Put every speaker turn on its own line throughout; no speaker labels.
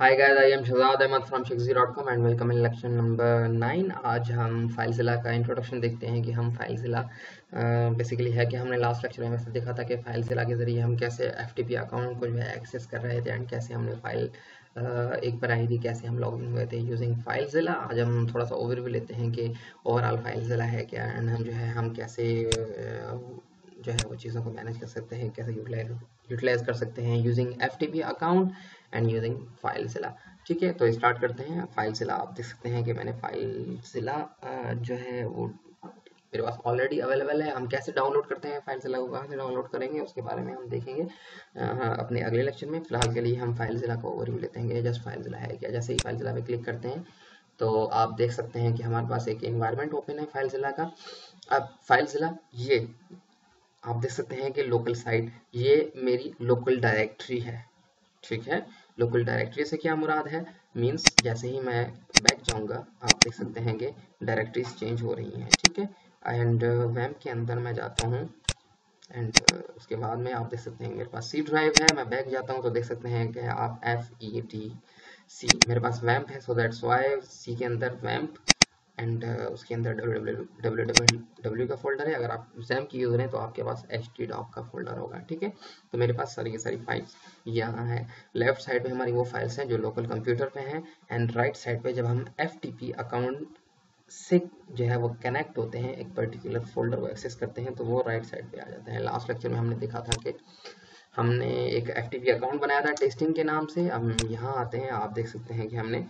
Hi guys, I am Shahzad Ahmed from Shikzi.com and welcome in lecture number 9 आज हम फाइलजिला का introduction देखते हैं कि हम फाइलजिला बेसिकली है कि हमने लास्ट लेक्चर में देखा था कि फाइलजिला के ज़रिए हम कैसे एफटीपी अकाउंट को जो है एक्सेस कर रहे थे एंड कैसे हमने फ़ाइल एक बनाई थी कैसे हम लॉग इन हुए थे यूजिंग फ़ाइल ज़िला आज हम थोड़ा सा ओवरव्यू लेते हैं कि ओवरऑल फ़ाइल ज़िला है क्या एंड हम जो है हम कैसे जो है वो चीज़ों को मैनेज कर सकते हैं कैसे यूटिलाइज यूटिलाइज कर सकते हैं using F account and using FileZilla ठीक है तो स्टार्ट करते हैं। फ़ाइल जिला आप देख सकते हैं कि मैंने फ़ाइल जिला जो है वो मेरे पास ऑलरेडी अवेलेबल है। हम कैसे डाउनलोड करते हैं फ़ाइल जिला को कहाँ से डाउनलोड करेंगे उसके बारे में हम देखेंगे। आ, अपने अगले लेक्चर में। फ़िलहाल के लिए हम फ़ाइल जिला को ओवरव्यू लेते हैं। जस्ट फ़ाइल जिला है क्या? जैसे ही फ़ाइल जिला पे क्लिक करते हैं तो आप देख सकते हैं कि हमारे पास एक इन्वायरमेंट ओपन है फ़ाइल जिला का। अब फ़ाइल जिला ये आप देख सकते हैं कि लोकल साइट ये मेरी लोकल डायरेक्टरी है। ठीक है? लोकल डायरेक्टरी से क्या मुराद है? मीन्स जैसे ही मैं बैक जाऊँगा आप देख सकते हैं कि डायरेक्टरीज चेंज हो रही हैं ठीक है? एंड वैम के अंदर मैं जाता हूँ एंड uh, उसके बाद में आप देख सकते हैं मेरे पास सी ड्राइव है मैं बैक जाता हूँ तो देख सकते हैं कि आप एफ़ ई टी सी मेरे पास वैम्प है सो दैट्स वाई सी के अंदर वैम्प एंड uh, उसके अंदर डब्ल्यू डब्ल्यू का फोल्डर है। अगर आप जैम की यूज़र हैं तो आपके पास एच टी डॉक का फोल्डर होगा ठीक है? तो मेरे पास सारी की सारी फाइल्स यहाँ है। लेफ़्ट साइड पे हमारी वो फाइल्स हैं जो लोकल कंप्यूटर पे हैं एंड राइट साइड पे जब हम एफ़ टी पी अकाउंट से जो है वो कनेक्ट होते हैं एक पर्टिकुलर फोल्डर को एक्सेस करते हैं तो वो राइट साइड पे आ जाते हैं। लास्ट लेक्चर में हमने देखा था कि हमने एक एफ़ अकाउंट बनाया था टेस्टिंग के नाम से। अब यहाँ आते हैं आप देख सकते हैं कि हमने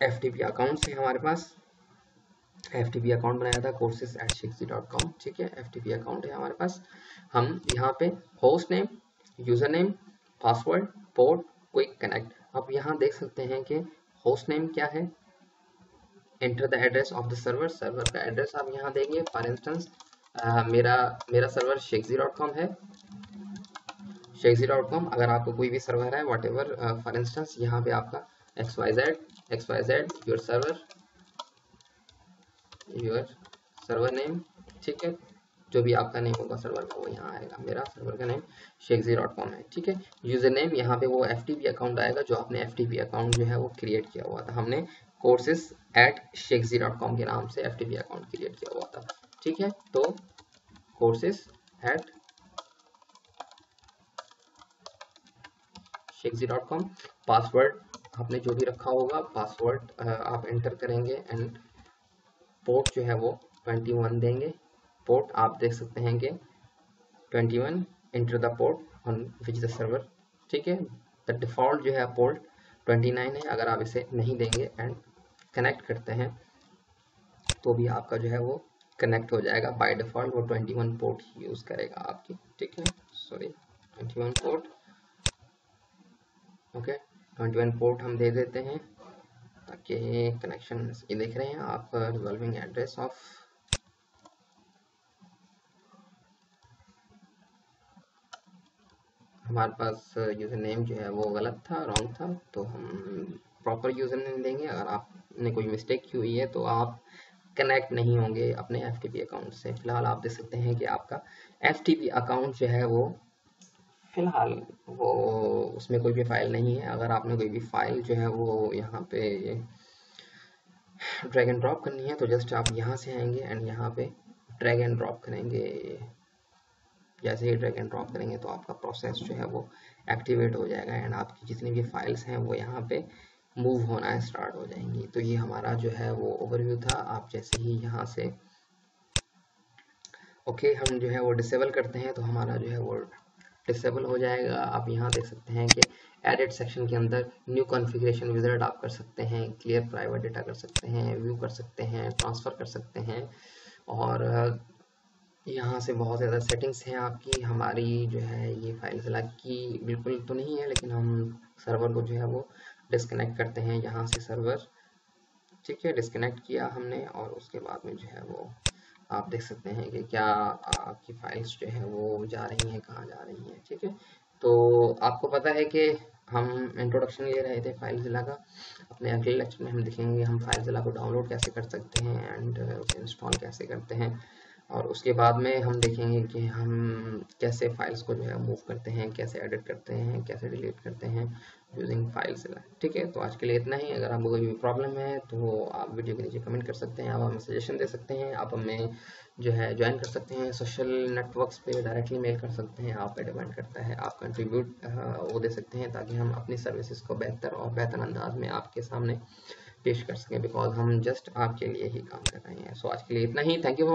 एफ़ अकाउंट से हमारे पास। एफ़ अकाउंट बनाया था कोर्सेज एट शिक्सी डॉट कॉम ठीक है एफ़ अकाउंट है हमारे पास। हम यहाँ पे host name user name password port quick connect आप यहाँ देख सकते हैं कि होस्ट नेम क्या है। Enter the address of the server server का एड्रेस आप यहाँ देंगे। फॉर इंस्टेंस मेरा मेरा सर्वर शेक्सी डॉट कॉम है। शेक्सी डॉट कॉम अगर आपको कोई भी सर्वर है वट एवर फॉर इंस्टेंस यहाँ पे आपका Z xyz your server, your server name ठीक है? जो भी आपका नेम होगा सर्वर का, वो यहाँ आएगा, मेरा सर्वर का नेम शेखजी डॉट कॉम है, ठीक है? यूज़र नेम यहाँ पे वो एफ़ अकाउंट आएगा, जो आपने एफ़ अकाउंट जो है वो क्रिएट किया हुआ था। हमने courses at Shaikhji dot com के नाम से एफ़ अकाउंट क्रिएट किया हुआ था, ठीक है? तो courses at Shaikhji dot com password आपने जो भी रखा होगा पासवर्ड आप एंटर करेंगे एंड पोर्ट जो है वो 21 देंगे। पोर्ट आप देख सकते हैं कि 21 enter the port on which the server ठीक है? द डिफ़ॉल्ट जो है पोर्ट 29 है, अगर आप इसे नहीं देंगे एंड कनेक्ट करते हैं तो भी आपका जो है वो कनेक्ट हो जाएगा। बाय डिफ़ॉल्ट वो 21 पोर्ट यूज़ करेगा आपकी, ठीक है? Sorry 21 port. Twenty one port हम दे देते हैं, ताकि कनेक्शन ये देख रहे हैं आप रिजॉल्विंग एड्रेस ऑफ़ हमारे पास यूज़र नेम जो है वो गलत था रॉन्ग था तो हम प्रॉपर यूज़र नेम देंगे। अगर आपने कोई मिस्टेक की हुई है तो आप कनेक्ट नहीं होंगे अपने एफ़ अकाउंट से। फ़िलहाल आप देख सकते हैं कि आपका एफटीपी अकाउंट जो है वो फ़िलहाल वो उसमें कोई भी फ़ाइल नहीं है। अगर आपने कोई भी फ़ाइल जो है वो यहाँ पे ड्रैग एंड ड्रॉप करनी है तो जस्ट आप यहाँ से आएँगे एंड यहाँ पे ड्रैग एंड ड्रॉप करेंगे। जैसे ही ड्रैग एंड ड्रॉप करेंगे तो आपका प्रोसेस जो है वो एक्टिवेट हो जाएगा एंड आपकी जितनी भी फाइल्स हैं वो यहाँ पे मूव होना स्टार्ट हो जाएँगी। तो ये हमारा जो है वो ओवरव्यू था। आप जैसे ही यहाँ से ओके okay, हम जो है वो डिसेबल करते हैं तो हमारा जो है वो डिसेबल हो जाएगा। आप यहाँ देख सकते हैं कि एडिट सेक्शन के अंदर न्यू कॉन्फ़िगरेशन विज़िट आप कर सकते हैं क्लियर प्राइवेट डेटा कर सकते हैं व्यू कर सकते हैं ट्रांसफ़र कर सकते हैं। और, यहाँ से बहुत ज़्यादा सेटिंग्स हैं आपकी। हमारी जो है ये फ़ाइल की बिल्कुल तो नहीं है, लेकिन हम सर्वर को जो है वो डिसकनेक्ट करते हैं। यहाँ से सर्वर ठीक है डिसकनेक्ट किया हमने और उसके बाद में जो है वो आप देख सकते हैं कि क्या आपकी फाइल्स जो है वो जा रही हैं, कहाँ जा रही हैं, ठीक है? तो आपको पता है कि हम इंट्रोडक्शन ले रहे थे फ़ाइल ज़िला का। अपने अगले लेक्चर में हम देखेंगे हम फ़ाइल ज़िला को डाउनलोड कैसे कर सकते हैं एंड उसे इंस्टॉल कैसे करते हैं। और उसके बाद में हम देखेंगे कि हम कैसे फाइल्स को जो है मूव करते हैं कैसे एडिट करते हैं कैसे डिलीट करते हैं यूजिंग फाइल्स ठीक है? तो आज के लिए इतना ही। अगर आपको कोई भी प्रॉब्लम है तो आप वीडियो के नीचे कमेंट कर सकते हैं। आप हमें सजेशन दे सकते हैं। आप हमें जो है ज्वाइन कर सकते हैं। सोशल नेटवर्क्स पे डायरेक्टली मेल कर सकते हैं। आप पे डिपेंड करता है। आप कंट्रीब्यूट वो दे सकते हैं ताकि हम अपनी सर्विसेज़ को बेहतर और बेहतर अंदाज में आपके सामने पेश कर सकें। बिकॉज़ हम जस्ट आपके लिए ही काम कर रहे हैं। सो so, आज के लिए इतना ही। Thank you